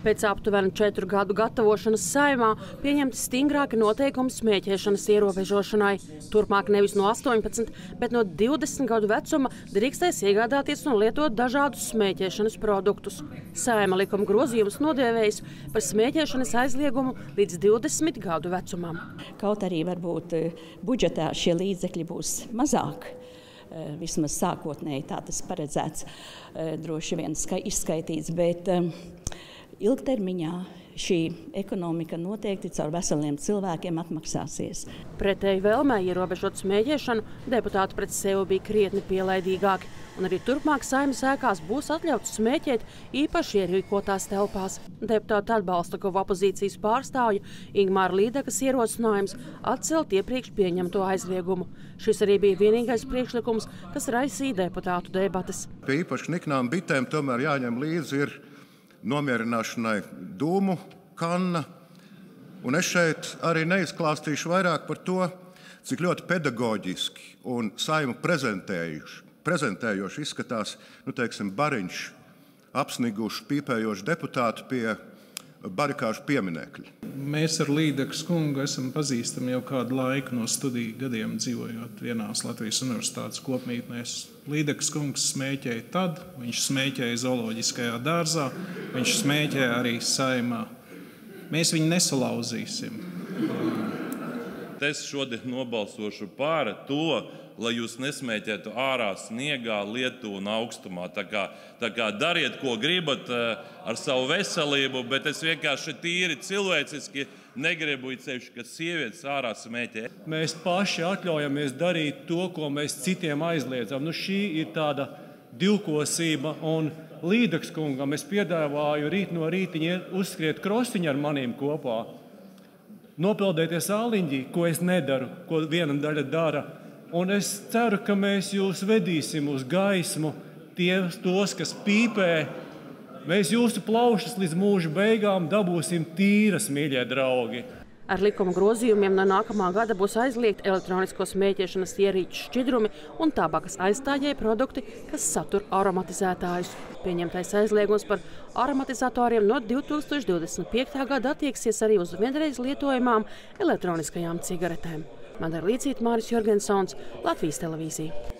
Pēc aptuveni četru gadu gatavošanas saimā pieņemti stingrāki noteikumi smēķēšanas ierobežošanai. Turpmāk nevis no 18, bet no 20 gadu vecuma drīkstēs iegādāties un lietot dažādus smēķēšanas produktus. Saima likuma grozījums nodēvējis par smēķēšanas aizliegumu līdz 20 gadu vecumam. Kaut arī varbūt eh, budžetā šie līdzekļi būs mazāk. Eh, vismaz sākotnēji tā tas paredzēts, eh, droši vien izskaitīts, bet ilgtermiņā šī ekonomika noteikti caur veseliem cilvēkiem atmaksāsies. Pretēji vēlmē ierobežot smēķēšanu, deputāti pret sevi bija krietni pielaidīgāki. Un arī turpmāk saimnes ēkās būs atļauts smēķēt īpaši ierīkotās telpās. Deputāti atbalsta, ka opozīcijas pārstāvja Ingmāra Līdekas ierosinājums atcelt iepriekš pieņemto aizliegumu. Šis arī bija vienīgais priekšlikums, kas raisīja deputātu debatas. Pie īpaši niknām bitēm tomēr jāņem līdzi ir nomierināšanai dūmu kanna. Un es šeit arī neizklāstīšu vairāk par to, cik ļoti pedagoģiski un saimu prezentējoši izskatās nu, teiksim, bariņš, apsniguši, pīpējoši deputāti pie barikāžu pieminekļa. Mēs ar Līdekas kungu esam pazīstami jau kādu laiku no studiju gadiem, dzīvojot vienās Latvijas universitātes kopmītnēs. Līdekas kungs smēķēja tad, viņš smēķēja zooloģiskajā dārzā, viņš smēķēja arī saimā. Mēs viņu nesalauzīsim. Es šodien nobalsošu par to, lai jūs nesmēķētu ārā sniegā, lietu un augstumā. Tā kā, tā kā dariet, ko gribat eh, ar savu veselību, bet es vienkārši tīri cilvēciski negribu ceļš, ka sievietes ārā smēķē. Mēs paši atļaujamies darīt to, ko mēs citiem aizliedzam. Nu, šī ir tāda divkosība. Līdaks kungam es piedāvāju rīt no rīta uzskriet krosiņu ar maniem kopā. Nopildieties āliņģī, ko es nedaru, ko viena daļa dara Un es ceru, ka mēs jūs vedīsim uz gaismu, tie, tos, kas pīpē. Mēs jūsu plaušas līdz mūža beigām dabūsim tīras, mīļie draugi. Ar likuma grozījumiem no nākamā gada būs aizliegti elektronisko smēķēšanas ierīču šķidrumi un tabakas aizstājēji produkti, kas satur aromatizētājus. Pieņemtais aizliegums par aromatizatoriem no 2025. gada attieksies arī uz vienreiz lietojamām elektroniskajām cigaretēm. Madara Līcīta, Māris Jorgensons, Latvijas televīzija.